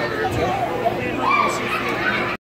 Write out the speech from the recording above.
over here too.